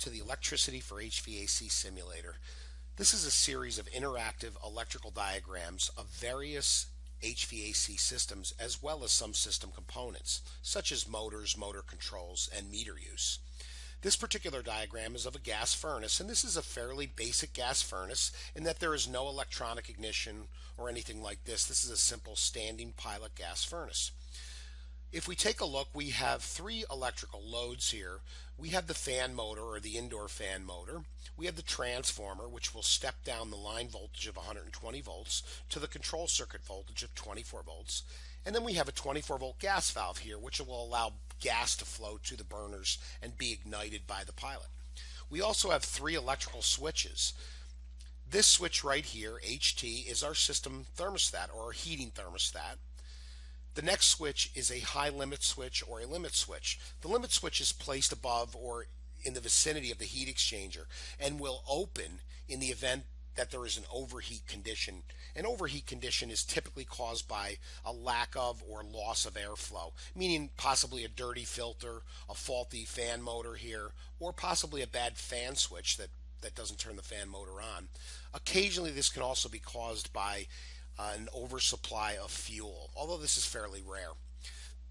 to the Electricity for HVAC simulator. This is a series of interactive electrical diagrams of various HVAC systems as well as some system components, such as motors, motor controls, and meter use. This particular diagram is of a gas furnace, and this is a fairly basic gas furnace in that there is no electronic ignition or anything like this. This is a simple standing pilot gas furnace. If we take a look, we have three electrical loads here. We have the fan motor or the indoor fan motor. We have the transformer, which will step down the line voltage of 120 volts to the control circuit voltage of 24 volts. And then we have a 24 volt gas valve here, which will allow gas to flow to the burners and be ignited by the pilot. We also have three electrical switches. This switch right here, HT, is our system thermostat or our heating thermostat. The next switch is a high limit switch or a limit switch. The limit switch is placed above or in the vicinity of the heat exchanger and will open in the event that there is an overheat condition. An overheat condition is typically caused by a lack of or loss of airflow, meaning possibly a dirty filter, a faulty fan motor here, or possibly a bad fan switch that, that doesn't turn the fan motor on. Occasionally, this can also be caused by an oversupply of fuel, although this is fairly rare.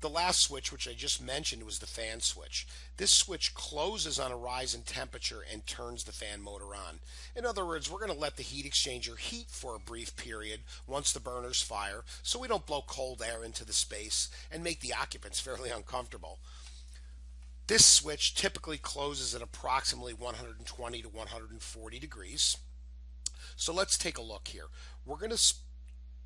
The last switch, which I just mentioned, was the fan switch. This switch closes on a rise in temperature and turns the fan motor on. In other words, we're going to let the heat exchanger heat for a brief period once the burners fire so we don't blow cold air into the space and make the occupants fairly uncomfortable. This switch typically closes at approximately 120 to 140 degrees. So let's take a look here. We're going to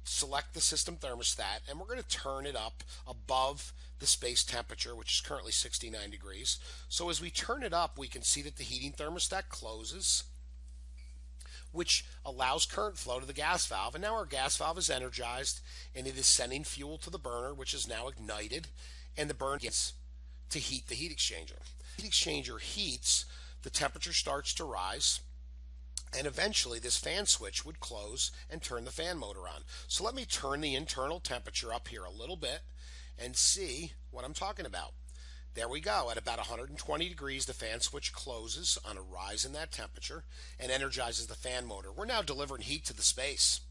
select the system thermostat and we're going to turn it up above the space temperature which is currently 69 degrees. So as we turn it up we can see that the heating thermostat closes which allows current flow to the gas valve. And now our gas valve is energized and it is sending fuel to the burner which is now ignited and the burner gets to heat the heat exchanger. The heat exchanger heats the temperature starts to rise and eventually this fan switch would close and turn the fan motor on. So let me turn the internal temperature up here a little bit and see what I'm talking about. There we go. At about 120 degrees, the fan switch closes on a rise in that temperature and energizes the fan motor. We're now delivering heat to the space.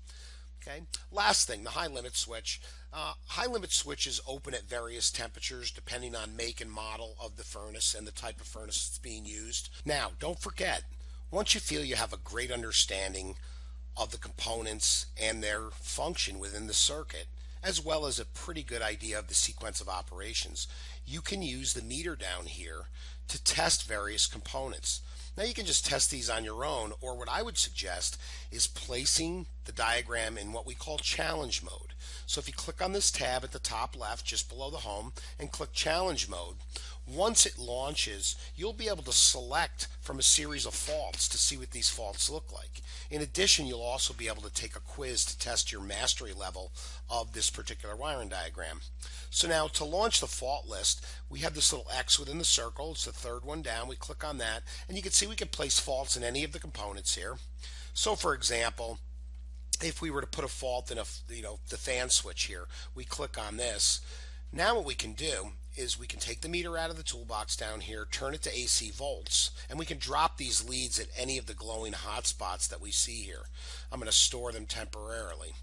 Okay. Last thing, the high limit switch. Uh, high limit switches open at various temperatures depending on make and model of the furnace and the type of furnace that's being used. Now, don't forget, once you feel you have a great understanding of the components and their function within the circuit, as well as a pretty good idea of the sequence of operations, you can use the meter down here to test various components. Now you can just test these on your own, or what I would suggest is placing the diagram in what we call challenge mode. So if you click on this tab at the top left, just below the home, and click challenge mode, once it launches, you'll be able to select from a series of faults to see what these faults look like. In addition, you'll also be able to take a quiz to test your mastery level of this particular wiring diagram. So now to launch the fault list, we have this little X within the circle. It's the third one down. We click on that and you can see we can place faults in any of the components here. So for example, if we were to put a fault in a, you know, the fan switch here, we click on this. Now what we can do is we can take the meter out of the toolbox down here, turn it to AC volts, and we can drop these leads at any of the glowing hot spots that we see here. I'm going to store them temporarily.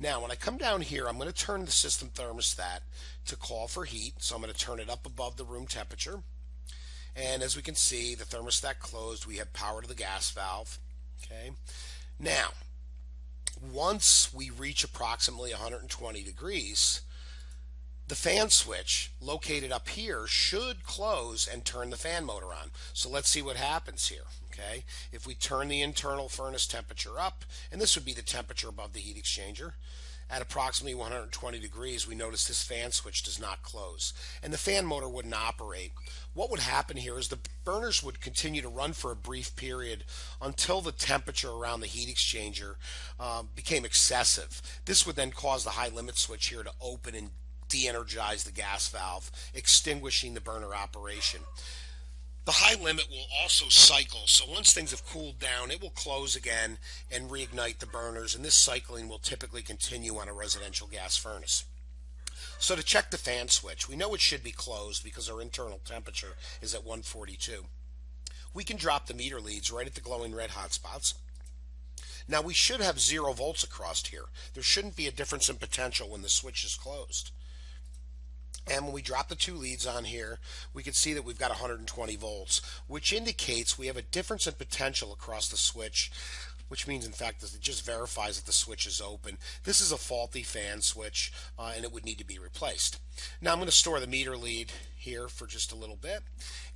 Now, when I come down here, I'm going to turn the system thermostat to call for heat. So I'm going to turn it up above the room temperature. And as we can see, the thermostat closed. We have power to the gas valve. Okay. Now, once we reach approximately 120 degrees, the fan switch located up here should close and turn the fan motor on. So let's see what happens here. Okay, if we turn the internal furnace temperature up, and this would be the temperature above the heat exchanger, at approximately 120 degrees, we notice this fan switch does not close, and the fan motor wouldn't operate. What would happen here is the burners would continue to run for a brief period until the temperature around the heat exchanger uh, became excessive. This would then cause the high limit switch here to open and de-energize the gas valve, extinguishing the burner operation. The high limit will also cycle, so once things have cooled down, it will close again and reignite the burners, and this cycling will typically continue on a residential gas furnace. So to check the fan switch, we know it should be closed because our internal temperature is at 142. we can drop the meter leads right at the glowing red hot spots. Now we should have zero volts across here. There shouldn't be a difference in potential when the switch is closed. And when we drop the two leads on here, we can see that we've got 120 volts, which indicates we have a difference in potential across the switch which means in fact that it just verifies that the switch is open. This is a faulty fan switch uh, and it would need to be replaced. Now I'm going to store the meter lead here for just a little bit.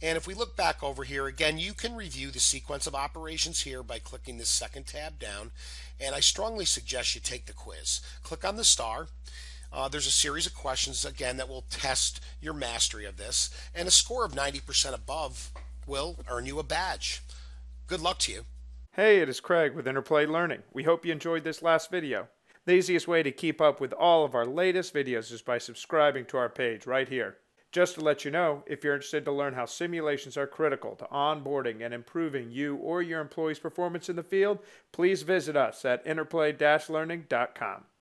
And if we look back over here again, you can review the sequence of operations here by clicking this second tab down. And I strongly suggest you take the quiz. Click on the star. Uh, there's a series of questions again that will test your mastery of this and a score of 90% above will earn you a badge. Good luck to you. Hey, it is Craig with Interplay Learning. We hope you enjoyed this last video. The easiest way to keep up with all of our latest videos is by subscribing to our page right here. Just to let you know, if you're interested to learn how simulations are critical to onboarding and improving you or your employees' performance in the field, please visit us at interplay-learning.com.